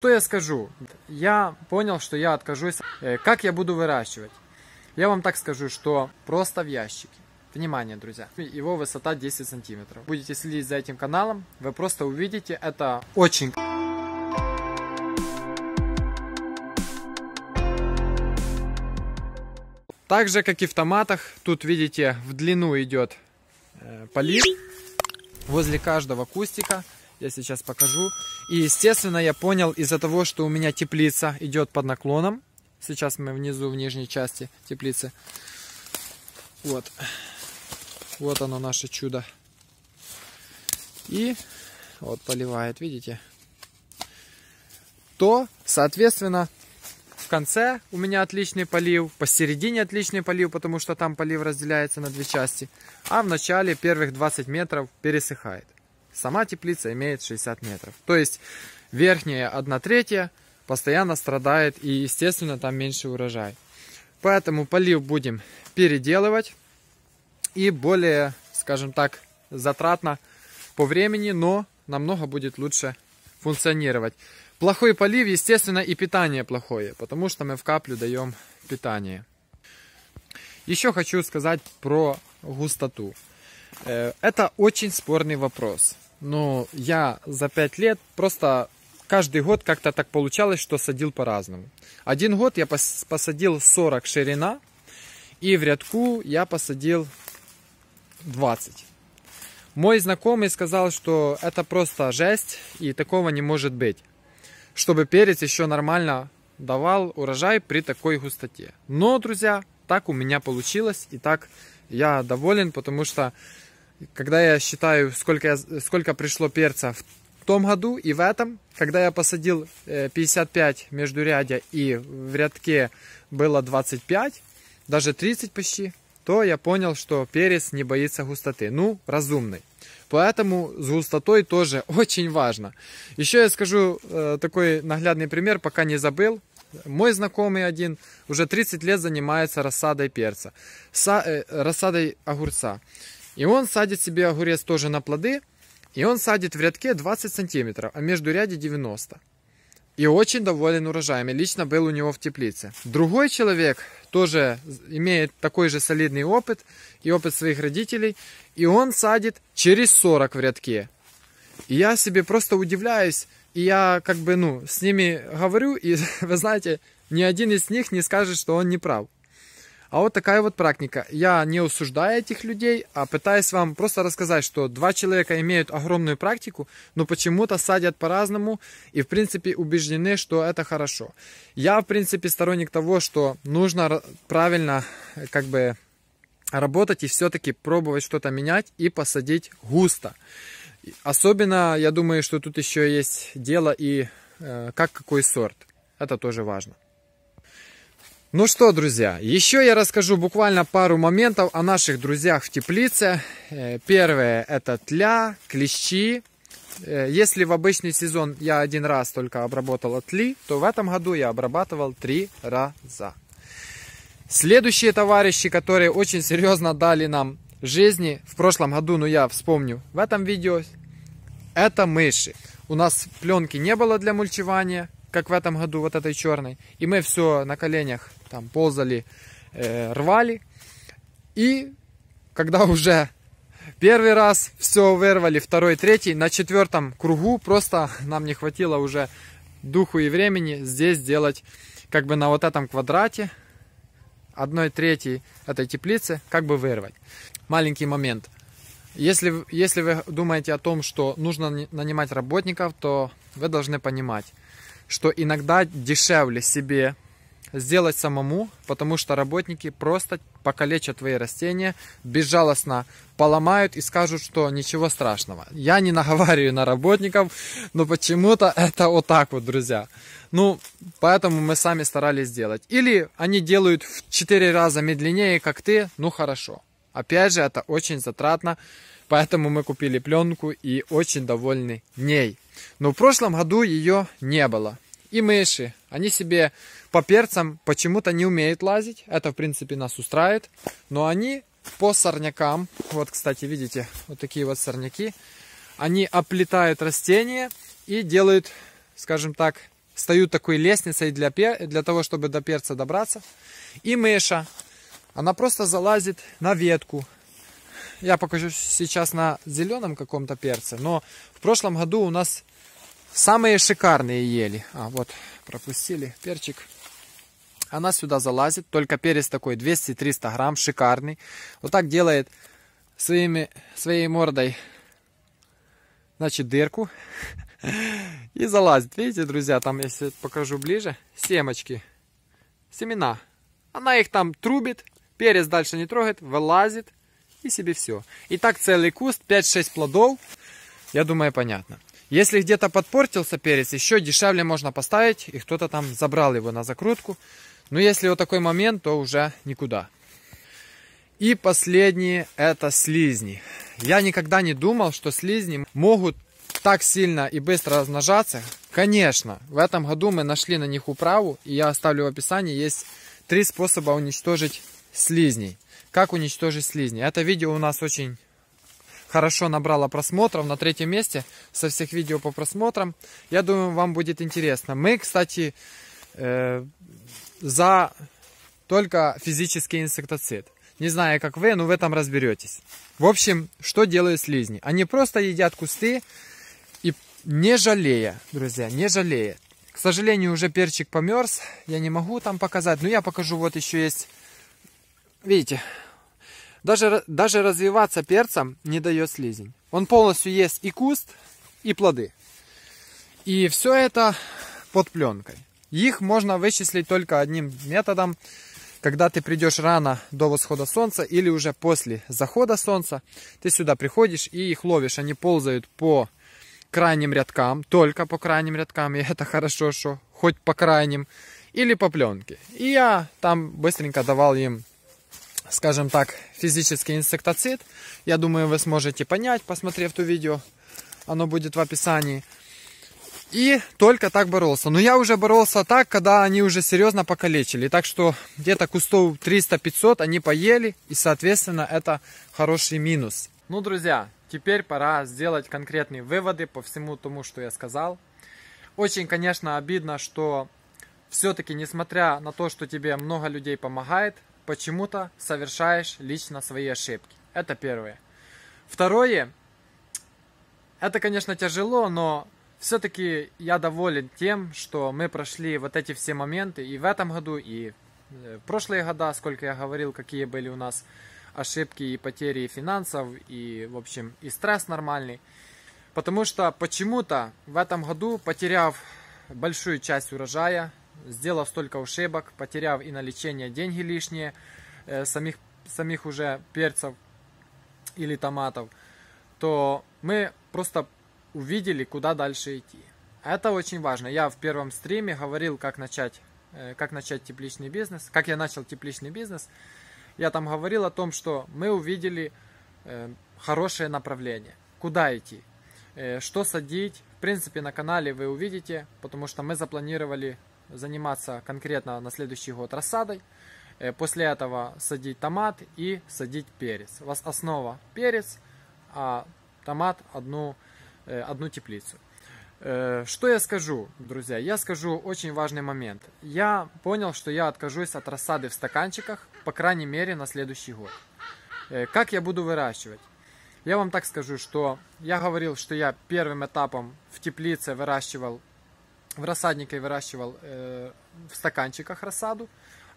Что я скажу? Я понял, что я откажусь. Э, как я буду выращивать? Я вам так скажу, что просто в ящике. Внимание, друзья. Его высота 10 сантиметров. Будете следить за этим каналом, вы просто увидите, это очень... Так же, как и в томатах, тут, видите, в длину идет э, полив. Возле каждого кустика я сейчас покажу. И, естественно, я понял из-за того, что у меня теплица идет под наклоном. Сейчас мы внизу, в нижней части теплицы. Вот. Вот оно, наше чудо. И вот поливает, видите? То, соответственно, в конце у меня отличный полив, посередине отличный полив, потому что там полив разделяется на две части, а в начале первых 20 метров пересыхает. Сама теплица имеет 60 метров. То есть верхняя 1 третья постоянно страдает и, естественно, там меньше урожай. Поэтому полив будем переделывать и более, скажем так, затратно по времени, но намного будет лучше функционировать. Плохой полив, естественно, и питание плохое, потому что мы в каплю даем питание. Еще хочу сказать про густоту. Э, это очень спорный вопрос. Но я за 5 лет просто каждый год как-то так получалось, что садил по-разному. Один год я посадил 40 ширина, и в рядку я посадил 20. Мой знакомый сказал, что это просто жесть, и такого не может быть. Чтобы перец еще нормально давал урожай при такой густоте. Но, друзья, так у меня получилось, и так я доволен, потому что когда я считаю, сколько, я, сколько пришло перца в том году и в этом, когда я посадил 55 э, между рядя и в рядке было 25, даже 30 почти, то я понял, что перец не боится густоты. Ну, разумный. Поэтому с густотой тоже очень важно. Еще я скажу э, такой наглядный пример, пока не забыл. Мой знакомый один уже 30 лет занимается рассадой перца, са, э, рассадой огурца. И он садит себе огурец тоже на плоды, и он садит в рядке 20 сантиметров, а между ряде 90. И очень доволен урожаем. И лично был у него в теплице. Другой человек тоже имеет такой же солидный опыт и опыт своих родителей. И он садит через 40 в рядке. И я себе просто удивляюсь. И я как бы, ну, с ними говорю. И вы знаете, ни один из них не скажет, что он не прав. А вот такая вот практика. Я не осуждаю этих людей, а пытаюсь вам просто рассказать, что два человека имеют огромную практику, но почему-то садят по-разному и, в принципе, убеждены, что это хорошо. Я, в принципе, сторонник того, что нужно правильно как бы работать и все-таки пробовать что-то менять и посадить густо. Особенно, я думаю, что тут еще есть дело и э, как какой сорт. Это тоже важно. Ну что, друзья, еще я расскажу буквально пару моментов о наших друзьях в теплице. Э, первое это тля, клещи. Э, если в обычный сезон я один раз только обработал тли, то в этом году я обрабатывал три раза. Следующие товарищи, которые очень серьезно дали нам жизни в прошлом году, но я вспомню в этом видео, это мыши. У нас пленки не было для мульчевания, как в этом году, вот этой черной. И мы все на коленях там ползали, э, рвали. И когда уже первый раз все вырвали, второй, третий, на четвертом кругу просто нам не хватило уже духу и времени здесь делать как бы на вот этом квадрате одной третьей этой теплицы как бы вырвать. Маленький момент. Если, если вы думаете о том, что нужно нанимать работников, то вы должны понимать, что иногда дешевле себе сделать самому, потому что работники просто покалечат твои растения, безжалостно поломают и скажут, что ничего страшного. Я не наговариваю на работников, но почему-то это вот так вот, друзья. Ну, поэтому мы сами старались сделать. Или они делают в 4 раза медленнее, как ты, ну хорошо. Опять же, это очень затратно, поэтому мы купили пленку и очень довольны ней. Но в прошлом году ее не было. И мыши, они себе по перцам почему-то не умеют лазить. Это, в принципе, нас устраивает. Но они по сорнякам, вот, кстати, видите, вот такие вот сорняки, они оплетают растения и делают, скажем так, встают такой лестницей для, для того, чтобы до перца добраться. И мыша, она просто залазит на ветку. Я покажу сейчас на зеленом каком-то перце, но в прошлом году у нас самые шикарные ели. А, вот, пропустили перчик. Она сюда залазит, только перец такой 200-300 грамм, шикарный. Вот так делает своими, своей мордой, значит, дырку. И залазит. Видите, друзья, там, если покажу ближе, семечки, семена. Она их там трубит, перец дальше не трогает, вылазит и себе все. И так целый куст, 5-6 плодов. Я думаю, понятно. Если где-то подпортился перец, еще дешевле можно поставить, и кто-то там забрал его на закрутку. Но если вот такой момент, то уже никуда. И последние это слизни. Я никогда не думал, что слизни могут так сильно и быстро размножаться. Конечно, в этом году мы нашли на них управу, и я оставлю в описании, есть три способа уничтожить слизней. Как уничтожить слизни? Это видео у нас очень хорошо набрало просмотров на третьем месте со всех видео по просмотрам. Я думаю, вам будет интересно. Мы, кстати, э, за только физический инсектоцид. Не знаю, как вы, но в этом разберетесь. В общем, что делают слизни? Они просто едят кусты и не жалея, друзья, не жалея. К сожалению, уже перчик померз. Я не могу там показать, но я покажу. Вот еще есть, видите, даже, даже развиваться перцем не дает слизень. Он полностью ест и куст, и плоды. И все это под пленкой. Их можно вычислить только одним методом. Когда ты придешь рано до восхода солнца или уже после захода солнца, ты сюда приходишь и их ловишь. Они ползают по крайним рядкам, только по крайним рядкам, и это хорошо, что хоть по крайним, или по пленке. И я там быстренько давал им, скажем так, физический инсектоцид. Я думаю, вы сможете понять, посмотрев то видео. Оно будет в описании. И только так боролся. Но я уже боролся так, когда они уже серьезно покалечили. Так что где-то кустов 300-500 они поели. И, соответственно, это хороший минус. Ну, друзья, теперь пора сделать конкретные выводы по всему тому, что я сказал. Очень, конечно, обидно, что все-таки, несмотря на то, что тебе много людей помогает, почему-то совершаешь лично свои ошибки. Это первое. Второе, это, конечно, тяжело, но все-таки я доволен тем, что мы прошли вот эти все моменты и в этом году, и э, в прошлые года, сколько я говорил, какие были у нас ошибки и потери финансов, и, в общем, и стресс нормальный. Потому что почему-то в этом году, потеряв большую часть урожая, сделав столько ошибок, потеряв и на лечение деньги лишние, э, самих, самих уже перцев или томатов, то мы просто увидели, куда дальше идти. Это очень важно. Я в первом стриме говорил, как начать, э, как начать тепличный бизнес, как я начал тепличный бизнес. Я там говорил о том, что мы увидели э, хорошее направление, куда идти, э, что садить. В принципе, на канале вы увидите, потому что мы запланировали заниматься конкретно на следующий год рассадой. После этого садить томат и садить перец. У вас основа перец, а томат одну Э, одну теплицу. Э, что я скажу, друзья? Я скажу очень важный момент. Я понял, что я откажусь от рассады в стаканчиках, по крайней мере, на следующий год. Э, как я буду выращивать? Я вам так скажу, что я говорил, что я первым этапом в теплице выращивал, в рассаднике выращивал э, в стаканчиках рассаду,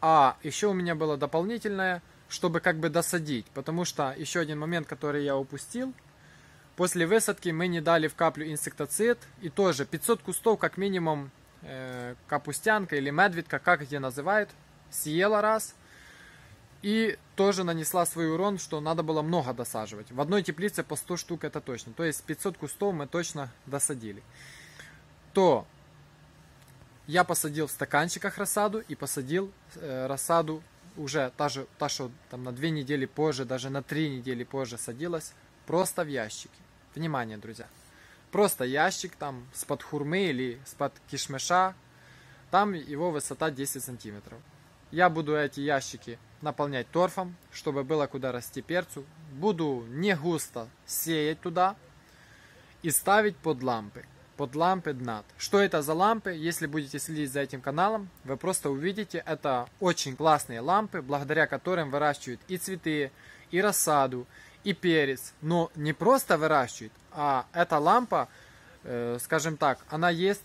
а еще у меня было дополнительное, чтобы как бы досадить, потому что еще один момент, который я упустил – После высадки мы не дали в каплю инсектоцид. И тоже 500 кустов как минимум э, капустянка или медведка, как их называют, съела раз. И тоже нанесла свой урон, что надо было много досаживать. В одной теплице по 100 штук это точно. То есть 500 кустов мы точно досадили. То я посадил в стаканчиках рассаду и посадил э, рассаду уже та же, та, что там на две недели позже, даже на три недели позже садилась, просто в ящики. Внимание, друзья. Просто ящик там с-под хурмы или с-под кишмеша. Там его высота 10 сантиметров. Я буду эти ящики наполнять торфом, чтобы было куда расти перцу. Буду не густо сеять туда и ставить под лампы. Под лампы DNAT. Что это за лампы? Если будете следить за этим каналом, вы просто увидите, это очень классные лампы, благодаря которым выращивают и цветы, и рассаду, и перец. Но не просто выращивают, а эта лампа, э, скажем так, она есть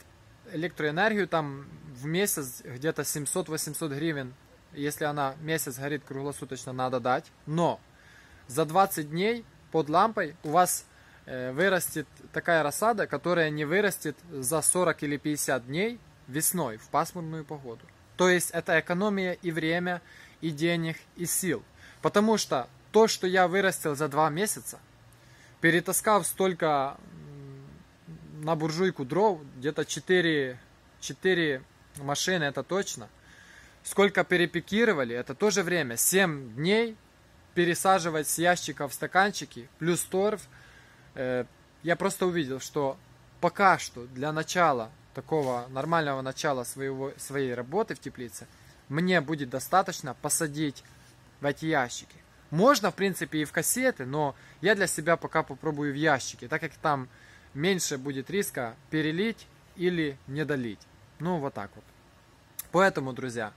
электроэнергию там в месяц где-то 700-800 гривен. Если она месяц горит круглосуточно, надо дать. Но за 20 дней под лампой у вас вырастет такая рассада, которая не вырастет за 40 или 50 дней весной в пасмурную погоду. То есть это экономия и время, и денег, и сил. Потому что то, что я вырастил за 2 месяца, перетаскав столько на буржуйку дров, где-то 4, 4 машины, это точно. Сколько перепикировали, это тоже время. 7 дней пересаживать с ящиков в стаканчики, плюс торф – Э, я просто увидел, что пока что для начала, такого нормального начала своего, своей работы в теплице, мне будет достаточно посадить в эти ящики. Можно, в принципе, и в кассеты, но я для себя пока попробую в ящики, так как там меньше будет риска перелить или не долить. Ну, вот так вот. Поэтому, друзья,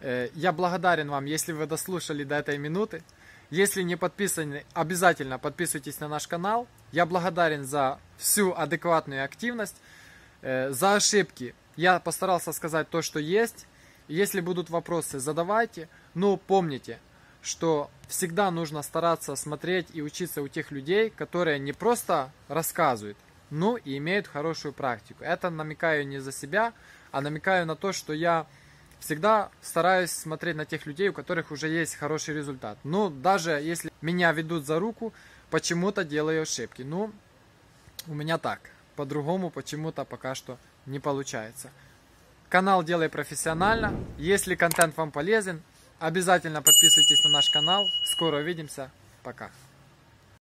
э, я благодарен вам, если вы дослушали до этой минуты. Если не подписаны, обязательно подписывайтесь на наш канал. Я благодарен за всю адекватную активность, э, за ошибки. Я постарался сказать то, что есть. Если будут вопросы, задавайте. Но помните, что всегда нужно стараться смотреть и учиться у тех людей, которые не просто рассказывают, но и имеют хорошую практику. Это намекаю не за себя, а намекаю на то, что я всегда стараюсь смотреть на тех людей, у которых уже есть хороший результат. Ну, даже если меня ведут за руку, почему-то делаю ошибки. Ну, у меня так. По-другому почему-то пока что не получается. Канал делай профессионально. Если контент вам полезен, обязательно подписывайтесь на наш канал. Скоро увидимся. Пока.